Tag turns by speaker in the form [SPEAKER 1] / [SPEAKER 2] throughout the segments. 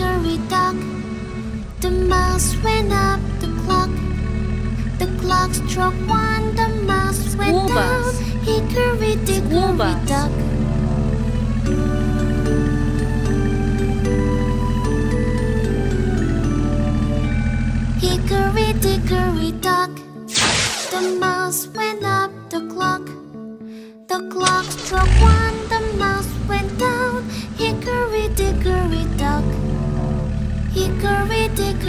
[SPEAKER 1] hickory dock. The mouse went up the clock. The clock struck one, the mouse went
[SPEAKER 2] School
[SPEAKER 1] down.
[SPEAKER 2] Bus.
[SPEAKER 1] Hickory dickory dock. Hickory dickory dock. The mouse went up the clock. The clock struck one.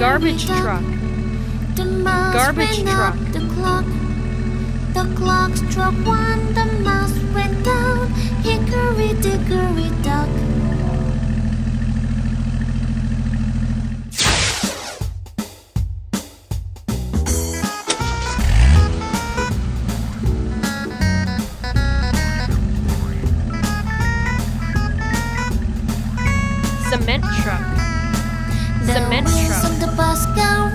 [SPEAKER 2] Garbage truck. Garbage truck.
[SPEAKER 1] The clock. The clock struck one. The mouse went down. Hickory dickory dock.
[SPEAKER 2] Cement truck.
[SPEAKER 1] Symmetra.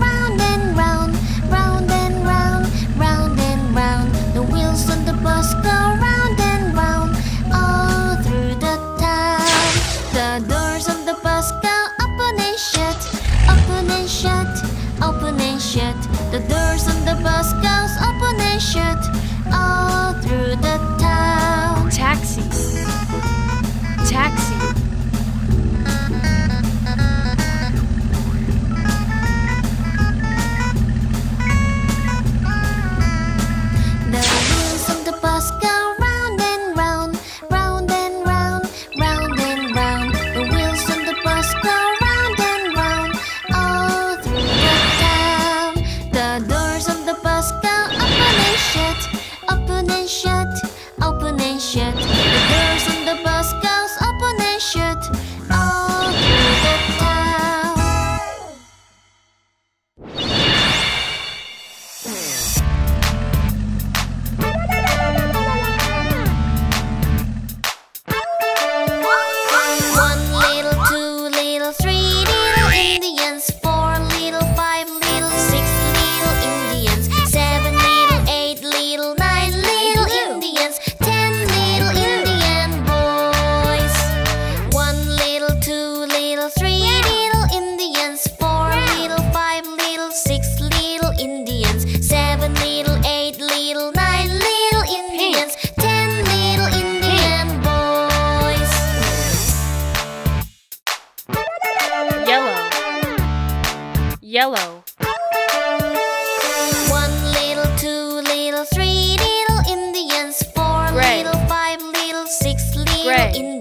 [SPEAKER 2] Gray.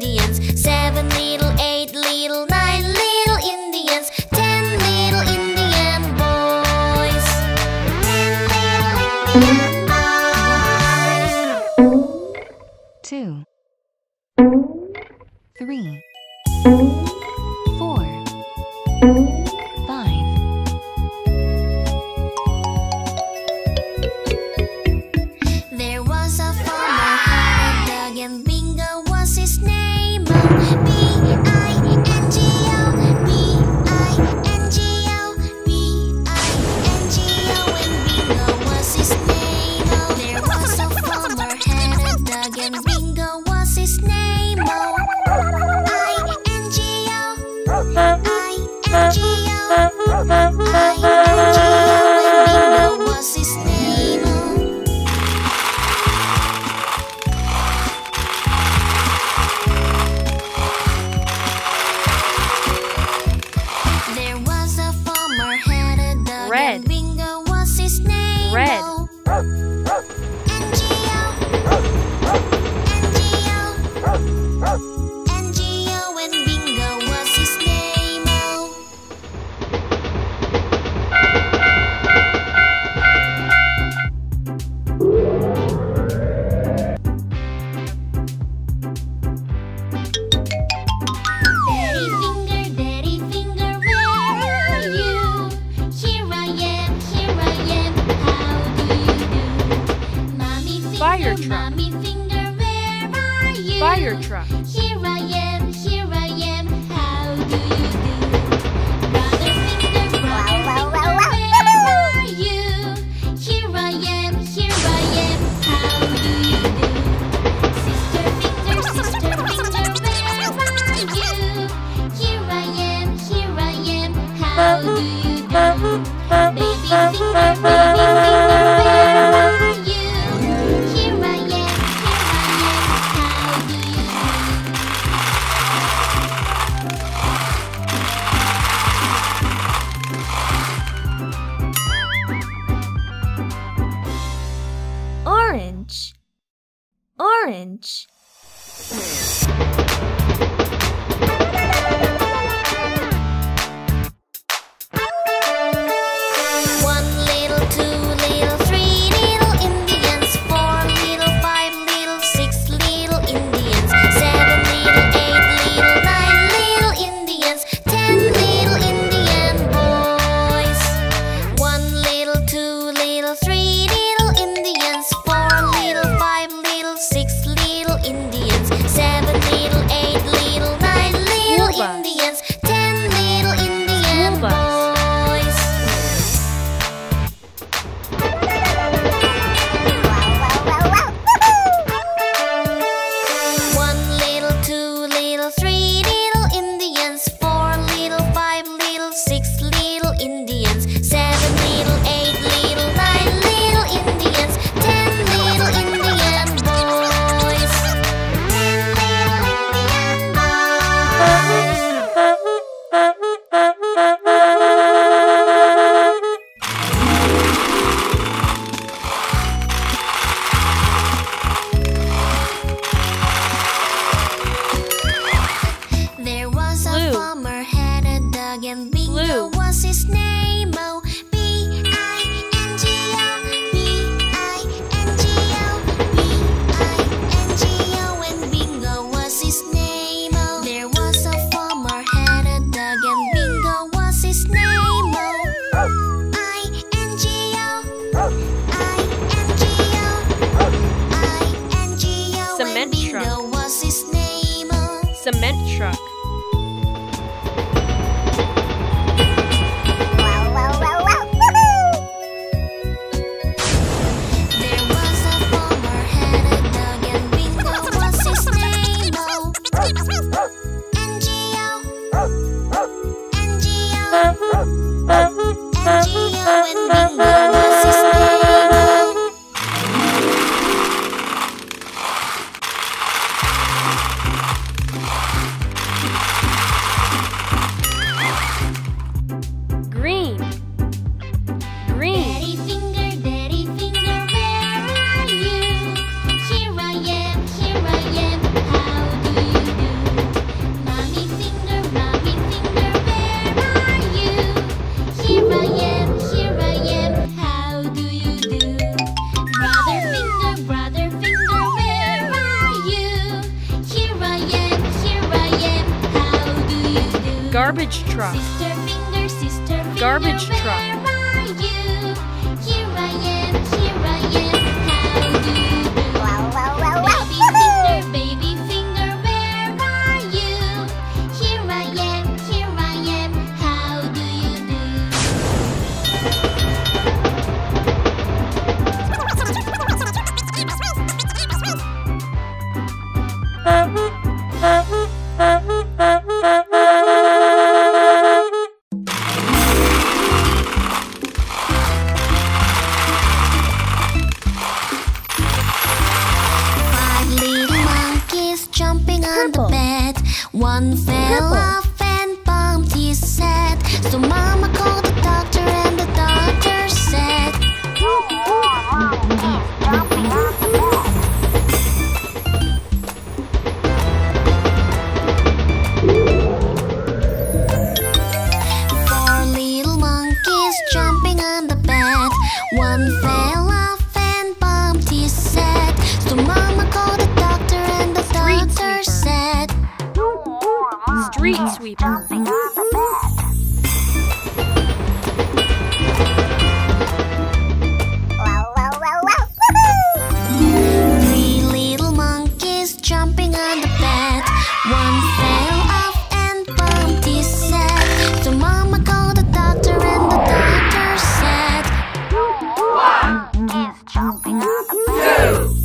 [SPEAKER 1] orange. One fell we bouncing off the bed.
[SPEAKER 3] Three
[SPEAKER 1] little monkeys jumping on the bed. One fell off and bumped his head. So mama called the doctor and the doctor said, One bed.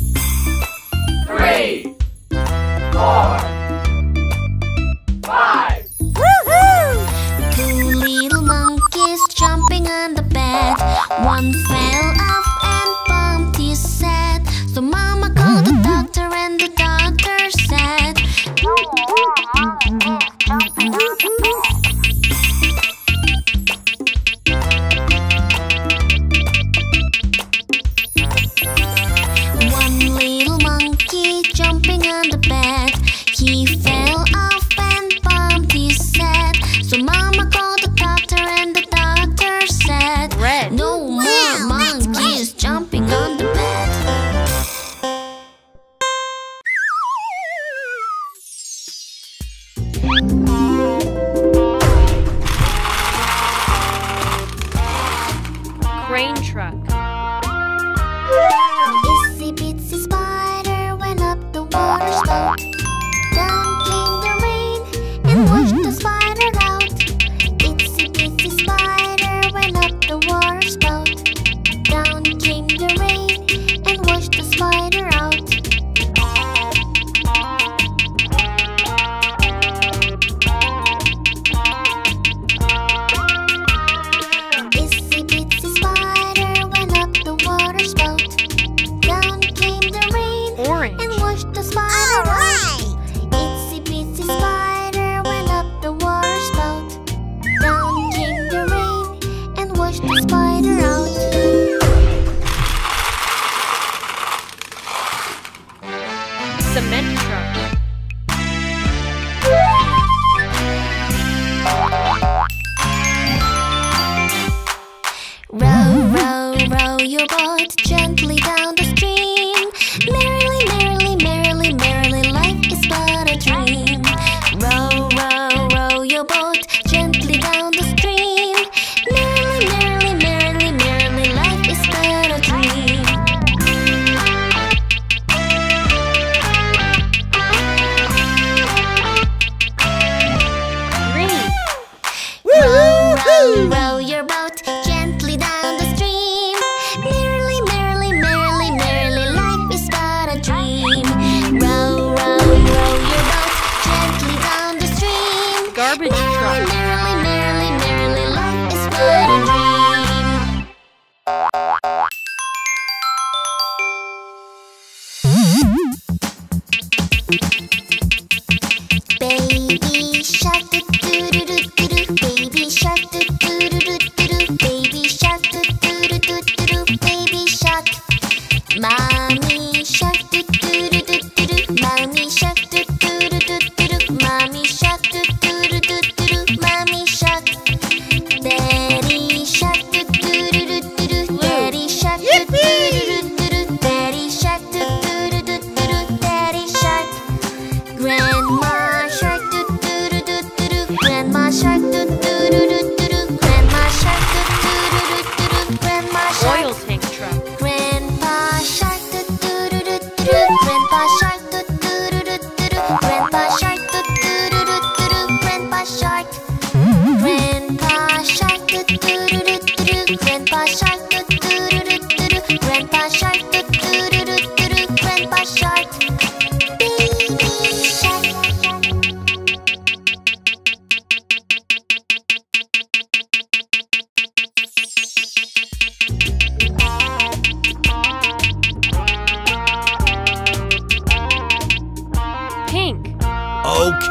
[SPEAKER 1] Itsy bitsy spider went up the water spout. Down came the rain and washed the spider out. Itsy bitsy spider went up the water spout. Down came the rain. want to Mommy shark doo doo doo doo doo. Mommy shark doo doo doo doo doo. Mommy shark doo doo doo doo doo. Mommy shark. Daddy shark doo doo doo doo doo. Daddy shark doo doo doo doo doo. Daddy shark doo doo doo doo doo. Daddy shark. Grandma shark doo doo doo doo doo. Grandma shark doo doo doo doo doo. Grandma shark doo doo doo doo doo. Grandma shark.
[SPEAKER 2] Oil tank truck.
[SPEAKER 4] Okay.